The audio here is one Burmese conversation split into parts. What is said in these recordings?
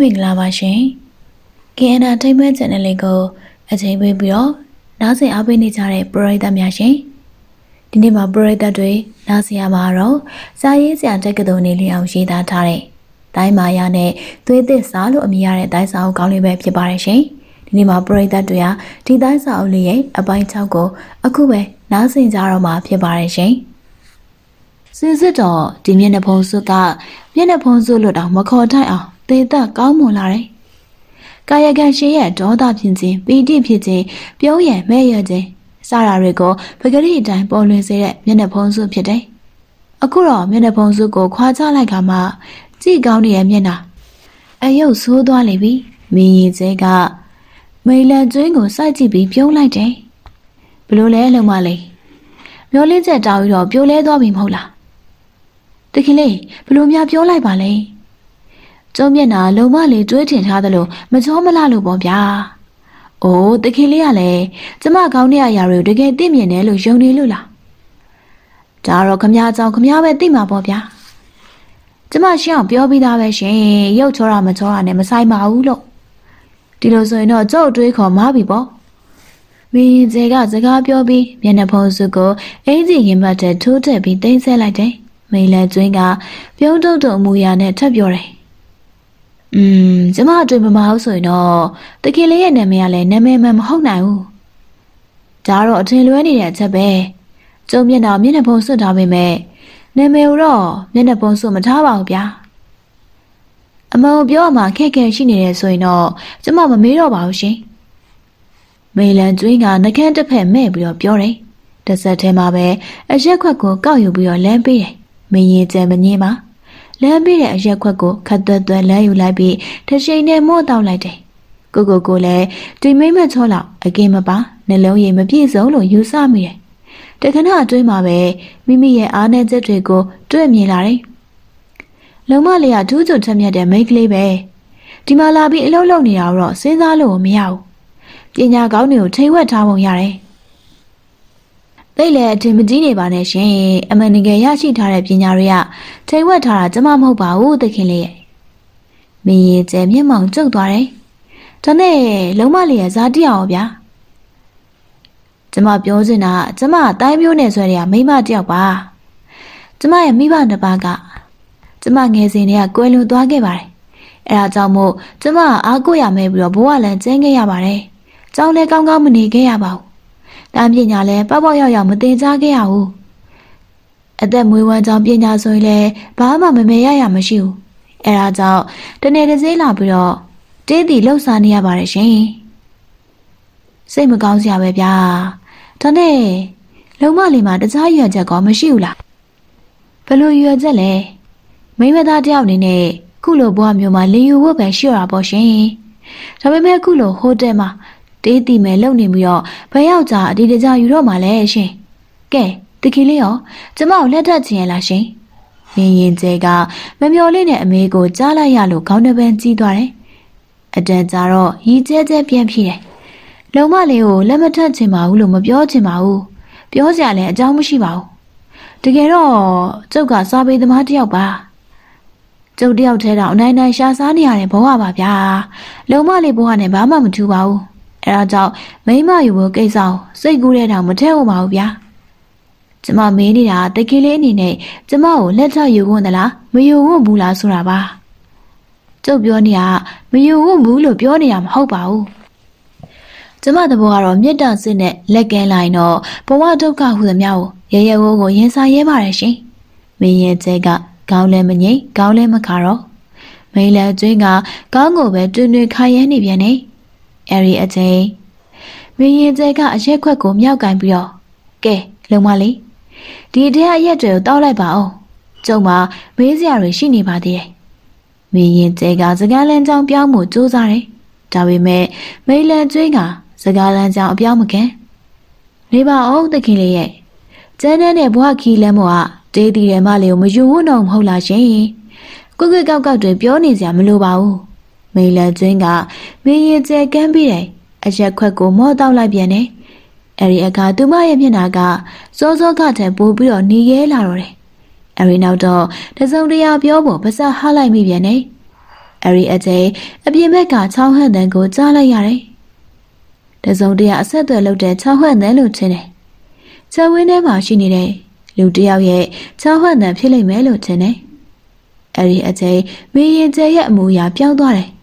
မင်္ဂလာပါရှင်။ KNR ထိမ့်မဲ့ channel လေးကိုအချိန်ပေးပြီးတော့နားဆင်အားပေးနေကြတဲ့ပရိသတ်များရှင်။ဒီနေ့မှာပရိသတ်တွေနားဆင်ရမှာတော့စာရေးဆရာတက္ကသိုလ်နေလျောင်ရေးသားထားတဲ့တိုင်းမာယာနဲ့သွေးသစ်စာလို့အမည်ရတဲ့တိုင်းစာအုပ်ကောင်းလေးပဲဖြစ်ပါတယ်ရှင်။ဒီနေ့မှာပရိသတ်တွေဟာဒီတိုင်းစာအုပ်လေးရဲ့အပိုင်း6ကိုအခုပဲနားဆင်ကြတော့မှာဖြစ်ပါတယ်ရှင်။စစ်စစ်တော့ဒီမျက်နှာဖုံးစုကမျက်နှာဖုံးစုလို့တော့မခေါ်ထိုက်အောင် သေသက်ကောင်းမွန်လာတယ်။ကာယကံရှင်ရဲ့ဒေါသဖြစ်ခြင်းပီတိဖြစ်ခြင်းပြုံးရံမဲ့ရခြင်းစတာတွေကိုပဂရိအတိုင်းပေါ်လွင်စေတဲ့မျက်နှာဖုံးစုဖြစ်တယ်။အခုတော့မျက်နှာဖုံးစုကိုခွာချလိုက်ကမှကြည့်ကောင်းနေတဲ့မျက်နှာအယုတ်ဆိုးသွားလေပြီ။မင်းရင်ကျဲကမိလန်ကျွင်းကိုစိုက်ကြည့်ပြီးပြုံးလိုက်တယ်။ဘလို့လဲလုံမလေးမျောလင်းချက်တောင်းပြီးတော့ပြိုလဲသွားပြီမဟုတ်လား။တခင်လေးဘလို့များပြောလိုက်ပါလဲ။ ကျုံမျက်နှာလုံမလေးတွေးထင်ထားသလိုမချောမလှလို့ပေါ့ဗျာ။အိုးတခင်လေးကလည်းကျမကောင်းတဲ့အရာတွေကိုတကယ်သိမြင်တယ်လို့ယုံနေလို့လား။ဒါတော့ခမ ्या ကြောင့်ခမ ्या ပဲသိမှာပေါ့ဗျာ။ကျမရှင်းအောင်ပြောပြီးသားပဲရှင်။ရုပ်ချောတာမချောတာနဲ့မဆိုင်ပါဘူးလို့။ဒီလိုဆိုရင်တော့ကျုပ်တွေးခေါ်မှာပြီပေါ့။မင်းကျေကစကားပြောပြီးမျက်နှာဖုံးစုကိုအင်းကြီးရင်ဘတ်တဲ့ထိုးထက်ပြီးတိမ့်ဆက်လိုက်တယ်။မိလဲကျွင်းကပြုံးတုတ်တုံအမူအရာနဲ့ထပ်ပြောတယ် อืมကျမအတွေ့မမဟုတ်ဆိုရင်တော့တခင်လေးရဲ့နာမည်ကလည်းနာမည်မှမဟုတ်နိုင်ဘူးဒါတော့အထင်လွဲနေတဲ့အချက်ပဲကျုံမျက်နှာမျက်နှာပုံစွတ်ထားပေမဲ့နာမည်တော့မျက်နှာပုံစွတ်မထားပါဘူးဗျာအမောပြောမှခက်ခဲရှိနေတယ်ဆိုရင်တော့ကျမမမေးတော့ပါဘူးရှင်မေလန်ကျွင်းကနှကန်းတစ်ဖက်မဲ့ပြီးတော့ပြောတယ်တစ်ဆက်ထဲမှာပဲအရက်ခွက်ကိုကောက်ယူပြီးတော့လမ်းပေးတယ်မင်းရင်ကျဲမငင်းပါ လမ်းပေးတဲ့အရက်ခွက်ကိုခတ်သွက်သွက်လမ်းယူလိုက်ပြီးတရှိန်နဲ့မို့တောက်လိုက်တယ်။ကိုကိုကိုလည်းဒီမိမချောလောက်အကင်းမပါနှလုံးရည်မပြည့်စုံလို့ယူဆမိတယ်။တခဏအတွင်းမှာပဲမိမိရဲ့အားနည်းချက်တွေကိုတွေ့မြင်လာတယ်။လုံမလေးကဒူးကျုံထက်မြက်တဲ့မိန်းကလေးပဲ။ဒီမှာလာပြီးအလုပ်လုပ်နေတာတော့စဉ်းစားလို့မရဘူး။ပညာကောင်းတွေကိုထိမ့်ဝက်ထားပုံရတယ်။ သိလည်းအထင်မကြီးနေပါနဲ့ရှင်အမှန်တကယ်ရရှိထားတဲ့ပညာတွေကချိန်ဝက်ထားတာကျမမဟုတ်ပါဘူးသခင်လေးရဲ့မင်းရဲ့ကျဲမျက်မှောင်ကျုပ်သွားတယ်ဒါနဲ့လုံးမလေးရဲ့ဇာတိအောင်ဗျာကျမပြောချင်တာကျမတိုင်းမျိုးနဲ့ဆွဲတွေကမိမတယောက်ပါကျမရဲ့မိဘနှစ်ပါးကကျမငယ်စဉ်တည်းကကွယ်လွန်သွားခဲ့ပါတယ်အဲဒါကြောင့်မို့ကျမအားကိုးရမယ်ပြီးတော့ဘဝလည်းကျင်းခဲ့ရပါတယ်ကြောင်းလည်းကောင်းကောင်းမနေခဲ့ရပါဘူး တမ်းပညာလည်းပေါ့ပေါ့ရောက်ရောက်မတင်ကြခဲ့ရဘူးအသက်မွေးဝမ်းကြောင်းပညာဆိုရင်လည်းဘာမှမမေရရမရှိဘူးအဲဒါကြောင့်တနေ့တစ်စေးလာပြီးတော့တေးတီလှုပ်ရှားနေရပါတယ်ရှင်စိတ်မကောင်းစရာပဲဗျာဒါနဲ့လုံမလေးမှာတခြားရွက်ချက်ကောမရှိဘူးလားဘယ်လိုရွက်ချက်လဲမိမသားတယောက်အနေနဲ့ခုလိုဘဝမျိုးမှာလင်ယူဖို့ပဲရှိရတာပေါ့ရှင်ဒါပေမဲ့ခုလိုဟိုတယ်မှာ တေးတီမယ်လုံနေပြီးတော့ဘယ်ယောက်ကြာအဒီတကြယူတော့မှလဲရှင်ကဲတခင်လေးရောကျမကိုလက်ထပ်ချင်ရလားရှင်မင်းရင်ကျဲကမမျော်လေးနဲ့အမေကိုကြားလိုက်ရလို့ခေါင်းတစ်ပန်းကြီးသွားတယ်အတန်ကြာတော့ရီကျဲကျဲပြန်ဖြေတယ်လုံမလေးကိုလက်မထပ်ချင်ပါဘူးလို့မပြောချင်ပါဘူးပြောစရာလည်းအကြောင်းမရှိပါဘူးတကယ်တော့ကျုပ်ကစာပေသမားတယောက်ပါကျုပ်တယောက်ထဲတော့အနိုင်နိုင်ရှာစားနေရတဲ့ဘဝပါဗျာလုံမလေးဘဝနဲ့ဘာမှမထူပါဘူး အဲဒါကြောင့်မိမယူဖို့ကိစ္စကိုစိတ်ကူးတဲ့တောင်မထည့်ဖို့ပါဘူးဗျာကျမမေးနေတာတကယ်လေးအနေနဲ့ကျမကိုလက်ထယူခွင့်သလားမယူခွင့်ဘူးလားဆိုတာပါကျုပ်ပြောနေတာမယူခွင့်ဘူးလို့ပြောနေတာမဟုတ်ပါဘူးကျမတဘောကတော့မေတ္တာစစ်နဲ့လက်ကင်းလိုက်တော့ဘဝဒုက္ခဟူသမျှကိုရရဝိုးကိုရင်ဆိုင်ရဲပါတယ်ရှင်မင်းရဲ့ကျဲကခေါင်းလဲမငိမ့်ခေါင်းလဲမခါတော့မိန်လည်းကျွင်းကခေါင်းကိုပဲတွင်တွင်ခါရဲနေပြန်နေ အဲ့ဒီအချိန်မင်းရင်ကျဲကအရက်ခွက်ကိုမြောက်ကင်ပြီးတော့ကဲလုံမလေးဒီအထက်အရက်တွေကိုတောက်လိုက်ပါအောင်ကျုံမှာမေးစရာတွေရှိနေပါသေးတယ်မင်းရင်ကျဲကစကားလမ်းကြောင်းပြောင်းမှုစူးစမ်းတယ်ဒါပေမဲ့မိလန်ကျွင်းကစကားလမ်းကြောင်းအပြောင်းမကန်နေပါအောင်တခင်လေးရဲ့ကျန်းတဲ့နဲ့ဘွားခီလမ်းမောကတေးတီတယ်မလေးကိုမယူဝတော့မဟုတ်လားရှင်ကွကွကောက်ကောက်တွေပြောနေစရာမလိုပါဘူး မိလန်ကျွင်းကမင်းရင်ကျဲကမ်းပြီးတယ်အရက်ခွက်ကိုမော့တောက်လိုက်ပြန်တယ်အဲ့ဒီအခါသူမရဲ့မျက်နှာကစောစောကထက်ပိုပြီးတော့နေရဲလာတော့တယ်အဲ့ဒီနောက်တော့တစုံတရာပြောဖို့ပါစဟလိုက်မိပြန်တယ်အဲ့ဒီအချိန်အပြင်ဘက်ကချောင်းဟန်တန်ကိုကြားလိုက်ရတယ်။တစုံတရာအဆက်အသွယ်လုပ်တဲ့ချောင်းဟန်တန်လို့ထင်တယ်။ချောင်းဝင်းထဲမှာရှိနေတဲ့လူတယောက်ရဲ့ချောင်းဟန်တန်ဖြစ်လိမ့်မယ်လို့ထင်တယ်။အဲ့ဒီအချိန်မင်းရင်ကျဲရဲ့အမူအရာပြောင်းသွားတယ်။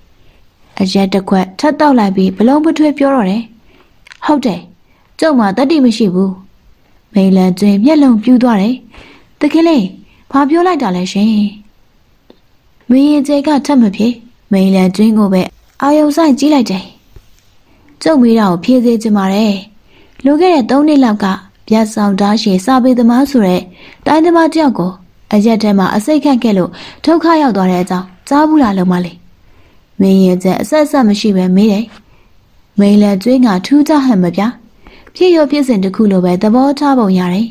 အရက်တစ်ခွက်ထပ်တောက်လိုက်ပြီးဘလုံးပထွေးပြောတော့တယ်။ဟုတ်တယ်။ကျုပ်မှတတိမရှိဘူး။မိန်လန်ကျွင်းမျက်လုံးပြူးသွားတယ်။တခင်လေးဘာပြောလိုက်တာလဲရှင်။မင်းရင်ကျဲကထပ်မဖြစ်မိန်လန်ကျွင်းကိုပဲအာယုံဆိုင်ကြည့်လိုက်တယ်။ကျုပ်မိတာကိုဖြည့်စေချင်ပါတယ်။လိုခဲ့တဲ့၃နှစ်လောက်ကပြတ်ဆောင်သားရှည်စာပေသမားဆိုတဲ့တိုင်းသမားတယောက်ကိုအရက်ထဲမှာအစိတ်ခန့်ခဲ့လို့ဒုက္ခရောက်သွားတဲ့အကြောင်းကြားဘူးလားလုံးမလေး။ မင်းရဲ့ကျအဆက်ဆက်မရှိပဲမေးတယ်။မိန်လန်ကျွင်းကထူးခြားဟန်မပြ။ဖြစ်ရဖြစ်စဉ်တစ်ခုလိုပဲသဘောထားပုံရတယ်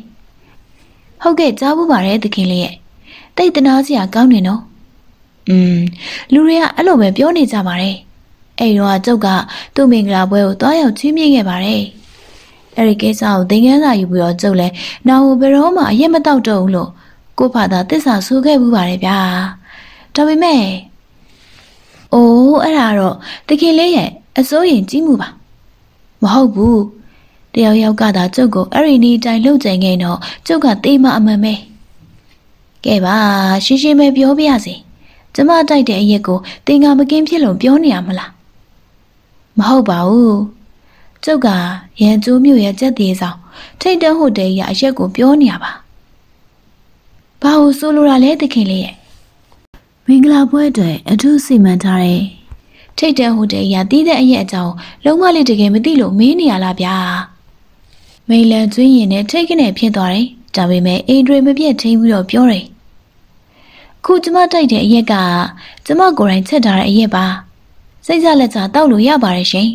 ။ဟုတ်ကဲ့ကြားဘူးပါတယ်သခင်လေးရဲ့။တိတ်တနာစရာကောင်းနေနော်။อืมလူတွေကအဲ့လိုပဲပြောနေကြပါတယ်။အဲ့တော့ကျုပ်ကသူ့မင်္ဂလာပွဲကိုတွားရောက်ချီးမြှင့်ခဲ့ပါတယ်။အဲ့ဒီကိစ္စကိုသင်ခန်းစာယူပြီးတော့ကျုပ်လည်းနောင်ဘယ်တော့မှအရက်မတောက်တော့ဘူးလို့ကိုဖာသာတစ္ဆာဆိုခဲ့ဘူးပါတယ်ဗျာ။ဒါပေမဲ့ အိုးအဲ့ဒါတော့တခင်လေးရဲ့အစိုးရင်ကြီးမှုပါ။မဟုတ်ဘူး။တယောက်ယောက်ကသာကျုပ်ကိုအဲ့ဒီနေ့တိုင်းလှုပ်ကြင်ခဲ့တော့ကျုပ်ကတေးမအမှန်ပဲ။ကဲပါရှင်းရှင်းပဲပြောပြရစီ။ကျမတိုက်တဲ့အရက်ကိုတင်ကမကင်းဖြစ်လို့ပြောနေရမလား။မဟုတ်ပါဘူး။ကျုပ်ကရန်ကျိုးမြို့ရဲ့ကြက်သေးဆောင်ထိတ်တဟိုတယ်ရအရက်ကိုပြောနေရပါ။ဘာလို့ဆိုလိုတာလဲတခင်လေးရဲ့။ မင်္ဂလာပွဲအတွက်အထူးစီမံထားတဲ့ထိတ်တဟိုတယ်ရတည်တဲ့အရက်အကြောင်းလုံးဝလေးတကယ်မသိလို့မင်းနေရလားဗျာ။မိလန်ကျွင်းရင်နဲ့ထိတ်ကနေဖြစ်သွားတယ်။ဒါပေမဲ့အိန္ဒြေမပြတ်ထိန်ပြီးတော့ပြောတယ်။ခုကျမတိုက်တဲ့အရက်ကကျမကိုယ်တိုင်ချက်ထားတဲ့အရက်ပါ။စိတ်ကြလက်ကြတောက်လို့ရပါတယ်ရှင်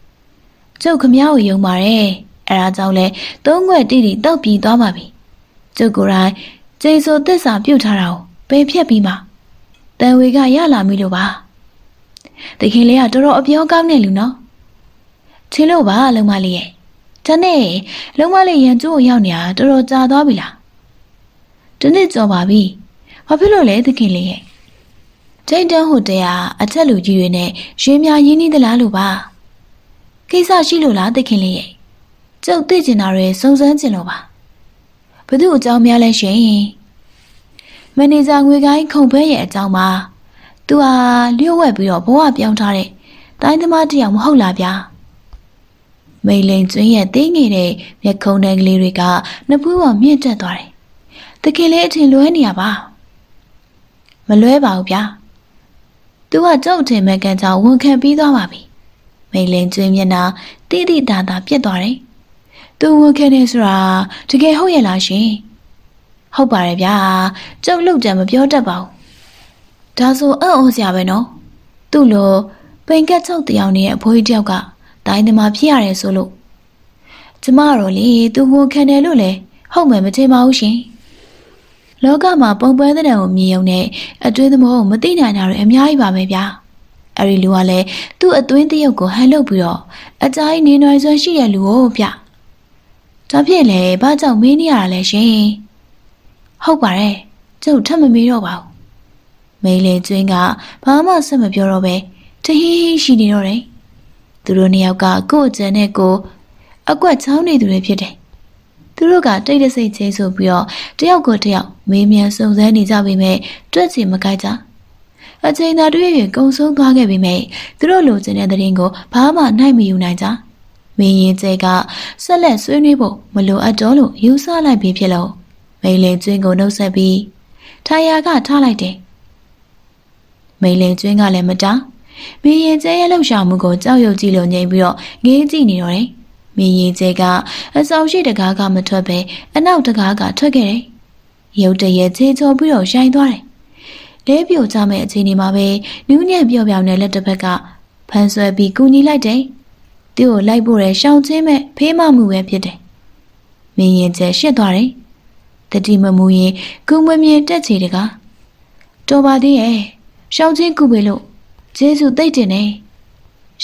။ကျုပ်ခမ ्या ကိုယုံပါတယ်။အဲဒါကြောင့်လဲသုံးခွက်တိတိတောက်ပြီးသွားပါပြီ။ကျုပ်ကိုယ်တိုင်ကျိန်ဆိုသစ္စာပြုတ်ထားတာကိုပယ်ဖြတ်ပြီးမှ တန်ဝေကရလာမိလို့ပါ။တခင်လေးကတော်တော်အပြောကောင်းနေလူနော်။ချင်းလို့ပါလုံမလေးရဲ့။တနေ့လုံမလေးရန်ကျိုးကိုရောက်နေတာတော်တော်ကြာသွားပြီလား။ဒီနေ့ကြော်ပါပြီ။ဘာဖြစ်လို့လဲတခင်လေးရဲ့။ချိန်တန်းဟိုတရားအထက်လူကြီးတွေနဲ့ရွှေမြရင်းနှီးသလားလို့ပါ။ကိစ္စရှိလို့လားတခင်လေးရဲ့။ကျုပ်သိကျင်တာတွေစုံစမ်းကျင်လို့ပါ။ဘသူအကြောင်းများလဲရှင်။ မန်နေဂျာငွေကိုင်းခုံဘဲရဲ့အကြောင်းပါ။သူဟာလျှို့ဝှက်ပြီးတော့ဘဝပြောင်းထားတဲ့တိုင်းသမားတစ်ယောက်မဟုတ်လားဗျာ။မိလိန်ကျွင်းရဲ့တင်းငယ်တဲ့မျက်ခုံးတန်းကလေးတွေကနှစ်ဖူးပေါ်မြင့်တက်သွားတယ်။တခင်လေးအထင်လွဲနေရပါ။မလွဲပါဘူးဗျာ။ "तू ကကြောက်တယ်မဲ့ကန်ကြောင့်ဝန်ခံပြီးသွားပါပြီ။မိန်လင်းကျွင်းမျက်နှာတိတိတာတာပြက်သွားတယ်။ "तू ဝန်ခံတယ်ဆိုတာတကယ်ဟုတ်ရဲ့လားရှင်။ ဟုတ်ပါတယ်ဗျာ။ကြောက်လို့ကြံမပြောတတ်ပါဘူး။ဒါဆိုအံ့ဩစရာပဲနော်။သူ့လိုပိန်ကက်ချုပ်တယောက်နဲ့အဖိုးကြီးတယောက်ကတိုင်းသမားဖြစ်ရတယ်ဆိုလို့ကျမကတော့လေသူဝန်ခံတယ်လို့လေဟုတ်မယ်မထင်ပါဘူးရှင်။လောကမှာပုံပွဲတဲ့ကိုမြင်ုံနဲ့အတွင်းသဘောကိုမသိနိုင်တာတွေအများကြီးပါပဲဗျာ။အဲဒီလူကလည်းသူ့အတွင်းတရုပ်ကိုဟန်လုပ်ပြီးတော့အကြိုင်းနေနွယ်ဆွမ်းရှိတဲ့လူကိုဗျ။ဒါဖြစ်လေဘာကြောင့်မင်းနေရတာလဲရှင်။ ဟုတ်ပါတယ်။ကျုပ်ထပ်မမေးတော့ပါဘူး။မိလေကျွင်းကဘာမှဆက်မပြောတော့ပဲတဟင်းဟင်းရှိနေတော့တယ်။သူတို့နှစ်ယောက်ကကို့အကျန်နဲ့ကိုအကွက်ချောင်းနေသူတွေဖြစ်တယ်။သူတို့ကတိတ်တဆိတ်ချင်းဆိုပြီးတော့တယောက်ကိုတယောက်မေးမြန်းစုံစမ်းနေကြပေမဲ့တွက်ချင်မကြိုက်ကြ။အချိန်သာတွေ့ရင်ကုံဆုံးသွားခဲ့ပေမဲ့သူတို့လိုချင်တဲ့တဲ့ရင်ကိုဘာမှနိုင်မယူနိုင်ကြ။မင်းရင်ကျဲကဆက်လက်ဆွေးနွေးဖို့မလိုအပ်တော့လို့ယူဆလိုက်ပြီးဖြစ်လို့ မိန်လင်ကျွင်းကိုနှုတ်ဆက်ပြီးထာယာကထားလိုက်တယ်။မိန်လင်ကျွင်းကလည်းမတားမင်းရင်ကျဲရဲ့လှုပ်ရှားမှုကိုကြောက်ရွံ့ကြည့်လို့ငြိမ်ပြီးတော့ငေးကြည့်နေတော့တယ်။မင်းရင်ကျဲကအဆောင်ရှိတကားကမထွက်ပဲအနောက်တကားကထွက်ခဲ့တယ်။ရုတ်တရက်ခြေချော်ပြီးတော့ရိုင်းသွားတယ်။လဲပြိုကြမဲ့အချိန်ဒီမှာပဲနူးညံ့ပြော့ပြောင်တဲ့လက်တစ်ဖက်ကဖန်ဆွဲပြီးကူညီလိုက်တယ်။သူ့ကိုလိုက်ဖို့ရရှောင်ချင်းမဲ့ဖေးမမှုပဲဖြစ်တယ်။မင်းရင်ကျဲရှစ်သွားတယ်။ တတိမမူရင်ကုမမြင်တက်ချေတကားတော်ပါသေးရဲ့ရှောင်ချင်းကူပေလို့ကျေးဇူးသိတင်နေ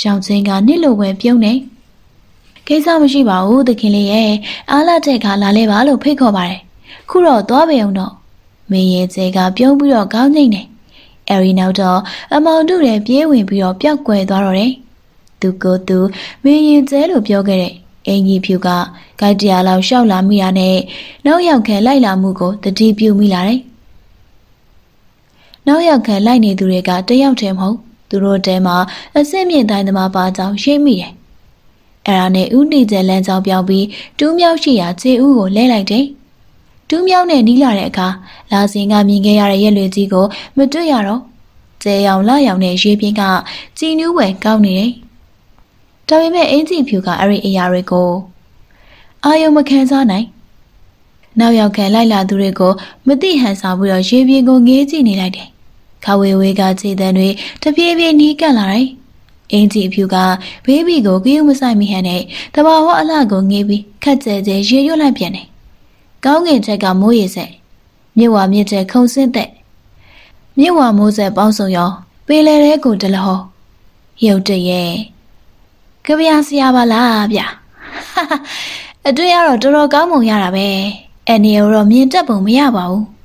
ရှောင်းချင်းကနှစ်လိုပဲပြုံးနေကိစ္စမရှိပါဘူးသခင်လေးရဲ့အားလာတဲ့ခါလာလဲပါလို့ဖိတ်ခေါ်ပါတယ်ခုတော့သွားပေအောင်တော့မင်းရဲ့ကျဲကပြုံးပြီးတော့ခေါင်းငိမ့်နေအဲဒီနောက်တော့အမောင်တို့ရဲ့ပြေးဝင်ပြီးတော့ပျောက်ကွယ်သွားတော့တယ်သူကိုသူမင်းရင်ကျဲလို့ပြောခဲ့တဲ့ အင်ကြီးဖြူကဂိုက်တရာလောက်ရှောက်လာမိတာနဲ့နောက်ရောက်ခဲလိုက်လာမှုကိုတတိပြုမိလာတယ်နောက်ရောက်ခံလိုက်နေသူတွေကတယောက်တည်းမဟုတ်သူတို့တဲမှာအစ်စ်မြင့်တိုင်းသမားပါကြောင်းရှင်းမိတယ်။အဲ့ဒါနဲ့ဥတီကျဲလမ်းကြောင်းပြောင်းပြီးတူးမြောက်ရှိရာခြေဥကိုလဲလိုက်တယ်။တူးမြောက်နဲ့နီးလာတဲ့အခါလာစင်ကမြင်ခဲ့ရတဲ့ရက်လွေကြီးကိုမတွေ့ရတော့ကျဲရောင်လာရောင်နဲ့ရေးပြင်းကကြည်နူးဝယ်ကောက်နေတယ်။ ဒါပေမဲ့အင်ဂျီဖြူကအဲ့ဒီအရာတွေကိုအာယုံမခံစားနိုင်နောက်ရောက်ခံလိုက်လာသူတွေကိုမသိဟန်ဆောင်ပြီးတော့ရေပြင်းကိုငေးကြည့်နေလိုက်တယ်ခဝေဝေကခြေတန်းတွေတပြေးပြေးနီးကပ်လာတယ်။အင်းကြီးအဖြူကဘေးဘီကိုကြည့်မဆိုင်မိဟန်နဲ့တဘာဝအလှကိုငေးပြီးခက်ကျဲကျဲရေရွတ်လိုက်ပြန်တယ်။ကောင်းငင်ချက်ကမိုးရေဆက်မြစ်ဝါမြစ်တဲ့ခုံစင်းတဲ့မြစ်ဝါမိုးဆက်ပေါင်းစုံရော ပေလေတဲ့ကိုတလဟောရုတ်တရဲ့ကြ ပြဆရာပါလားဗျ။အတွေ့ရတော့တော်တော်ကောင်းပုံရတာပဲ။အနေရောတော့မြင်တတ်ပုံမရပါဘူး။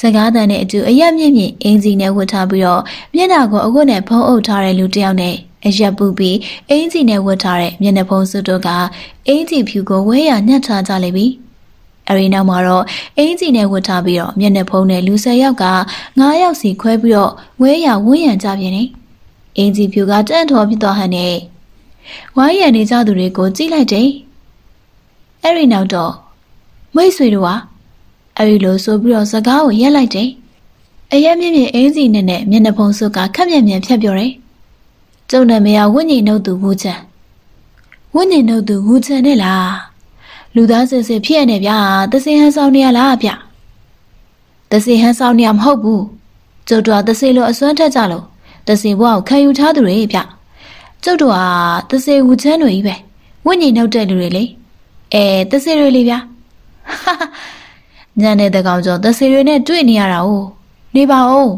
စကားတန်နဲ့အတူအရက်မြင့်မြင့်အင်ဂျီနဲ့ဝတ်ထားပြီးတော့မျက်နှာကိုအကွတ်နဲ့ဖုံးအုပ်ထားတဲ့လူတစ်ယောက်နဲ့အရက်ပူပြီးအင်ဂျီနဲ့ဝတ်ထားတဲ့မျက်နှာဖုံးစုတို့ကအင်ဂျီဖြူကိုဝဲရညှက်ထားကြလိမ့်ပြီအဲဒီနောက်မှာတော့အင်ဂျီနဲ့ဝတ်ထားပြီးတော့မျက်နှာဖုံးနဲ့လူ၁၀ယောက်က9ယောက်စီခွဲပြီးတော့ဝဲရဝန်းရံကြပြန်တယ် အင်ဂျီဖြူကတန့်ထော်ဖြစ်သွားဟန်နဲ့ဝိုင်းရံနေကြသူတွေကိုကြည့်လိုက်တယ်အဲဒီနောက်တော့မိတ်ဆွေတို့ကအဲဒီလိုဆိုပြီးတော့စကားကိုရက်လိုက်တယ်။အရက်မြင့်မြင့်အင်းစီနဲ့နဲ့မျက်နှာဖုံးစုကခက်မြန်မြန်ဖြတ်ပြောတယ်။ကျုံနာမယဝိညာဉ်နှုတ်သူဝူချံဝိညာဉ်နှုတ်သူဝူချံနဲ့လားလူသားစစ်စစ်ဖြစ်ရနေဗျာသစင်ဟန်ဆောင်နေရလားဗျသစင်ဟန်ဆောင်နေရမဟုတ်ဘူးကျုပ်တို့ကသစင်လိုအစွမ်းထက်ကြလို့ သစင်ဘဝကိုခံယူထားသူတွေဗျကျုပ်တို့ကသစင်ဝူချံတွေကြီးပဲဝိညာဉ်နှုတ်တဲ့လူတွေလေအဲသစင်တွေလေဗျာဟာညံတဲ့တကောင်ကျော်သစီတွေနဲ့တွေ့နေရတာ哦နေပါဦး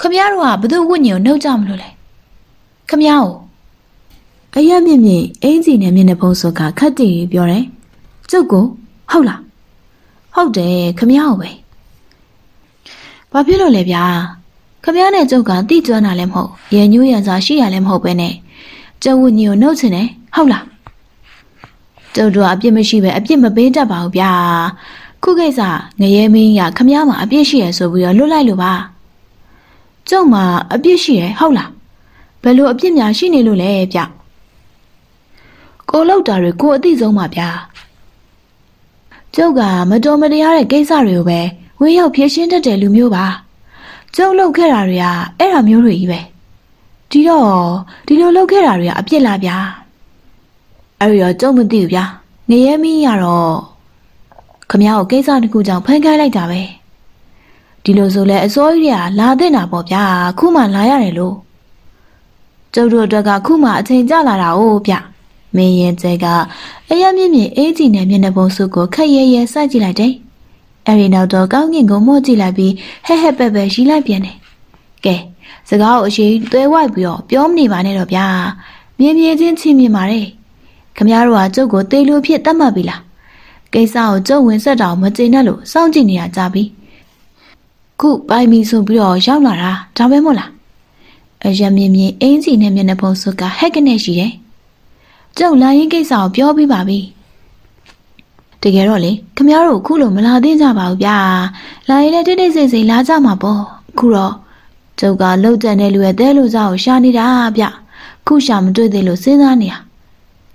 ခမရတို့ကဘသူဝိညာဉ်ကိုနှုတ်ကြမလို့လဲခမရကိုအယက်မြင့်မြင့်အင်ဂျီနဲ့မျက်နှာဖုံးစုကခတ်တည်ပြောတယ်ကျုပ်ကိုဟုတ်လားဟုတ်တယ်ခမရကိုပဲဘာဖြစ်လို့လဲဗျာ ခမရနဲ့ကျုပ်ကတိကျွမ်းတာလည်းမဟုတ်ရညူးရန်စာရှိရလည်းမဟုတ်ပဲနဲ့ကျုပ်ဝိညာဉ်ကိုနှုတ်ချင်တယ်ဟုတ်လားကျုပ်တို့အပြစ်မရှိပဲအပြစ်မပေးတတ်ပါဘူးဗျာခုကိစ္စငရဲမင်းရခမည်းမအပြစ်ရှိရဆိုပြီးတော့လွတ်လိုက်လို့ပါကျုံမှာအပြစ်ရှိရဟုတ်လားဘယ်လိုအပြစ်များရှိနေလို့လဲဗျကိုလောက်တာတွေကိုအသိဆုံးပါဗျာကျုပ်ကမတော်မတရားတဲ့ကိစ္စတွေကိုပဲဝေးရောက်ဖြေရှင်းတတ်တဲ့လူမျိုးပါ ကျုပ်လုပ်ခဲ့တာတွေကအဲ့ဒါမျိုးတွေကြီးပဲဒီတော့ဒီလိုလုပ်ခဲ့တာတွေကအပြစ်လားဗျာအဲ့ဒီတော့ကျုပ်မသိဘူးဗျာငရဲမင်းရတော့ခမ ्या ကိုကိစ္စတစ်ခုကြောင့်ဖမ်းခိုင်းလိုက်တာပဲဒီလိုဆိုလဲအစိုးရကလာတဲ့နာပေါ့ဗျာခုမှလာရတယ်လို့ကျုပ်တို့အတွက်ကခုမှအချိန်ကျလာတာ哦ဗျမင်းရင်ကျဲကအယက်မြင့်မြင့်အေးကြည့်နဲ့မျက်နှာပုံစုကိုခက်ရဲရဲစိုက်ကြည့်လိုက်တယ် အဲဒီနောက်တော့ကောင်းကင်ကိုမော့ကြည့်လိုက်ပြီးဟဲ့ဟဲ့ပဲ့ပဲရီးလိုက်ပြန်တယ်ကဲစကားကိုအရှိသွဲဝိုက်ပြီးတော့ပြောမနေပါနဲ့တော့ဗျာမြင်မြင်ချင်းချင်းမြင်ပါတယ်ခမည်းတော်ကကျုပ်ကိုတေးလူဖြစ်တတ်မှတ်ပြီလားကိစ္စကိုကြုံဝင်ဆက်တောင်မကျေနပ်လို့စောင့်ကြည့်နေရကြပြီခုပိုင်မီဆိုပြီးတော့ရောက်လာတာဒါပဲမို့လားအရမြင်မြင်အင်းစီနဲ့မျက်နှာဖုံးစုကဟက်ကနေရှိတယ်ကျုပ်လာရင်ကိစ္စကိုပြောပြီးပါပြီ တကယ်တော့လေခမရတို့ခုလိုမလာသေးကြပါဘူးဗျာလာရင်လည်းတိတ်တိတ်ဆိတ်ဆိတ်လာကြမှာပေါ့ခုတော့ကျုပ်ကလှုပ်တဲ့လူရဲ့တဲလူစားကိုရှာနေတာဗျခုရှာမတွေ့သေးလို့စဉ်းစားနေတာ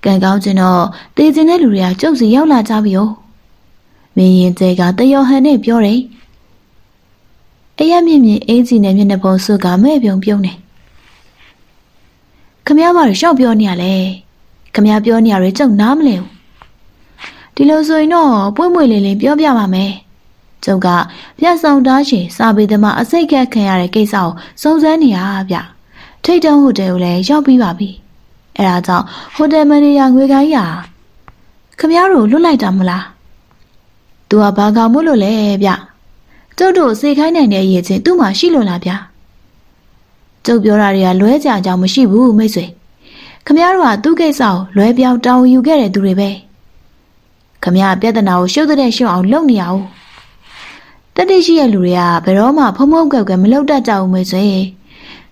ကံကောင်းခြင်းတော့တေးခြင်းတဲ့လူတွေကကျုပ်စီရောက်လာကြပြီ哦မင်းရင်ကျဲကတယောဟန်နဲ့ပြောတယ်အယက်မြင့်မြင့်အင်းကြီးနဲ့မျက်နှာပုံစုကမဲ့ပြုံပြုံးနေခမရဘာလို့ရှောက်ပြောနေရလဲခမရပြောနေရတွေကျုပ်နားမလဲဘူး ဒီလိုဆိုရင်တော့ပွင့်ပွင့်လင်းလင်းပြောပြပါမယ်ကျုပ်ကပြတ်ဆောင်တားရှင်စာပေသမားအစိတ်ခက်ခံရတဲ့ကိစ္စကိုစုံစမ်းနေရဗျထိတ်တုံးဟိုတယ်ကိုလည်းရောက်ပြီးပါပြီအဲဒါကြောင့်ဟိုတယ်မန်နေဂျာငွေခိုင်းရခမရတို့လွတ်လိုက်တာမလားသူကဘာကောင်မို့လို့လဲဗျကျုပ်တို့စေခိုင်းနိုင်တဲ့အရေးချင်းသူ့မှာရှိလို့လားဗျကျုပ်ပြောတာတွေကလွဲကြကြောင်မရှိဘူးမိတ်ဆွေခမရတို့ကသူ့ကိစ္စကိုလွဲပြောင်းတောင်းယူခဲ့တဲ့သူတွေပဲ ခမရပြဿနာကိုရှုပ်တဲ့ရှုပ်အောင်လုပ်နေရအောင်တတတိရှိရဲ့လူတွေကဘယ်တော့မှဖုံဖုံကွယ်ကွယ်မလောက်တတ်ကြဘူးမေဆွေ